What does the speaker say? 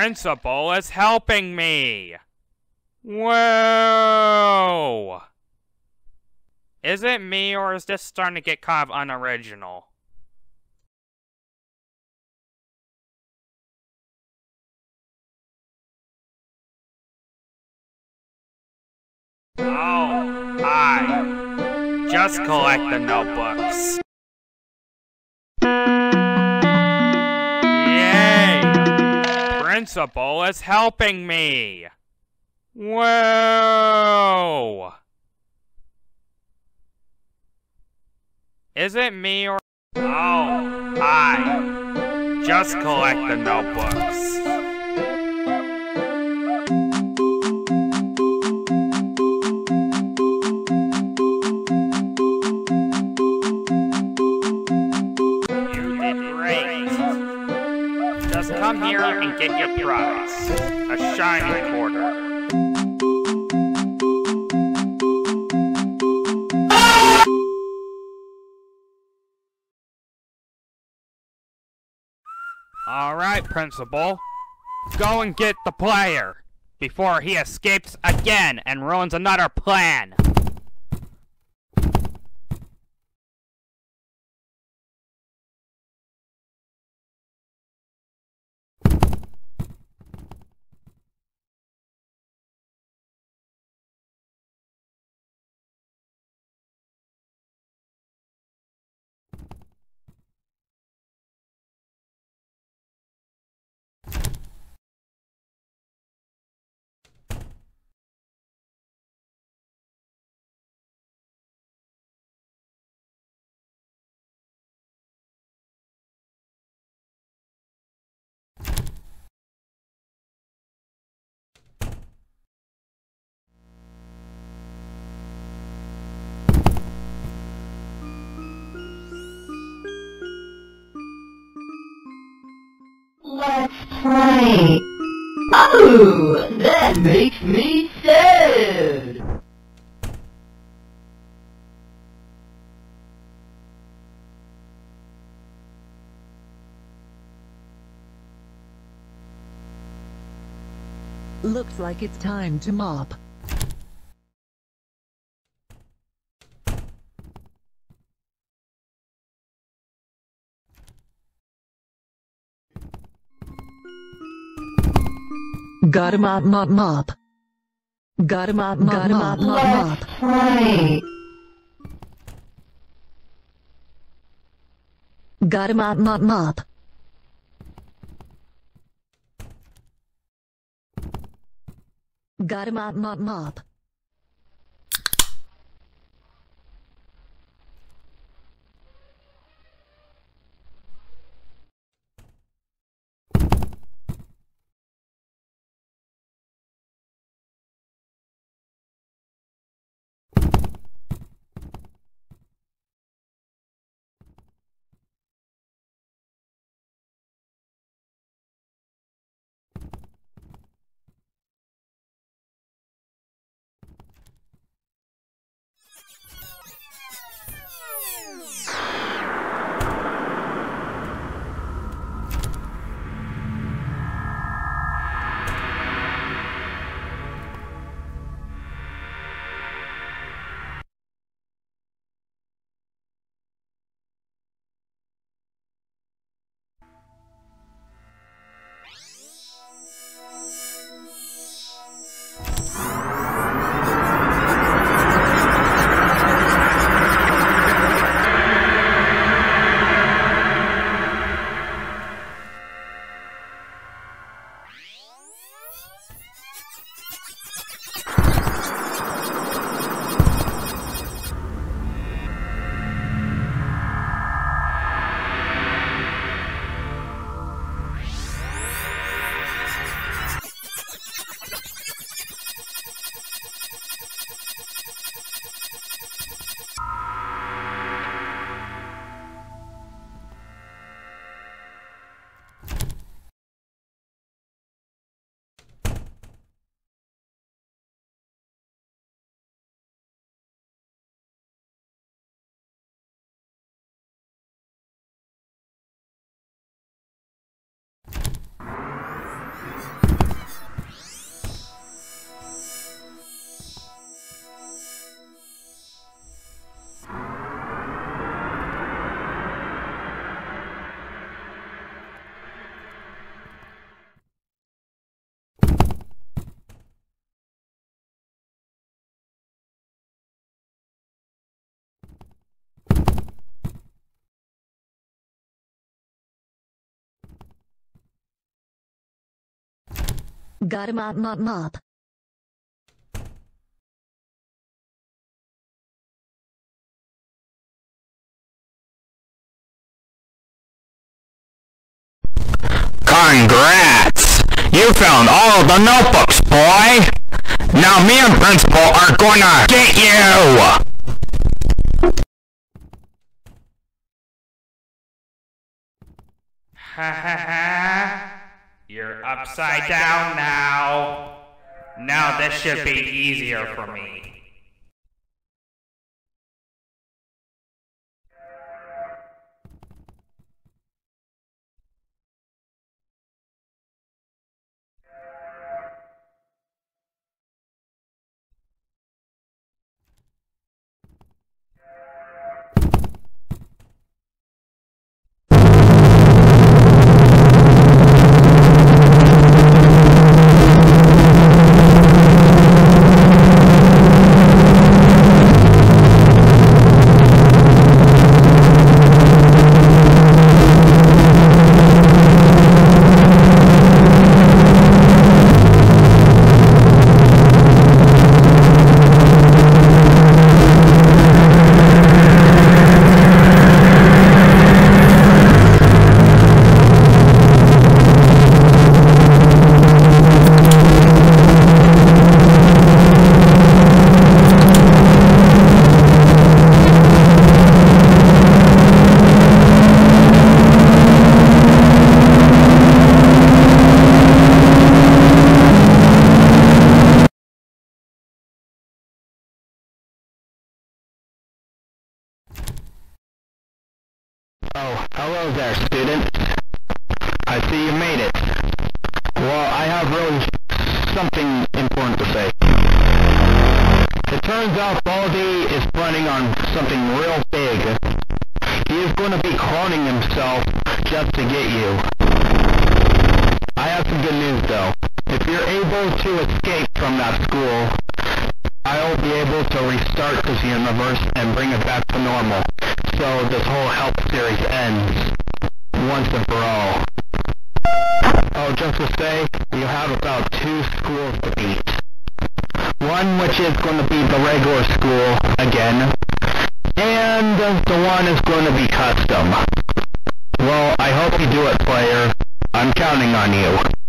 Principal is helping me! Whoa! Is it me or is this starting to get kind of unoriginal? Oh, hi. Just collect the notebooks. Principal is helping me! Whoa! Is it me or... Oh, hi. Just collect the notebooks. Here and get your prize. A shiny quarter. Alright, Principal. Go and get the player before he escapes again and ruins another plan. Let's play. Oh, that makes me sad. Looks like it's time to mop. Gotta mop mop mop. Gotta mop mop mop, mop mop. Gotta mop mop mop. Gotta mop mop mop. Gotta mop mop mop. Congrats! You found all the notebooks, boy! Now me and Principal are gonna get you! Ha ha ha! You're upside down now. Now this should be easier for me. Have really something important to say. It turns out Baldi is planning on something real big. He is going to be cloning himself just to get you. I have some good news though. If you're able to escape from that school, I'll be able to restart this universe and bring it back to normal. So this whole help series ends once and for all. Oh, just to say, you have about two schools to beat. One which is going to be the regular school again, and the one is going to be custom. Well, I hope you do it, player. I'm counting on you.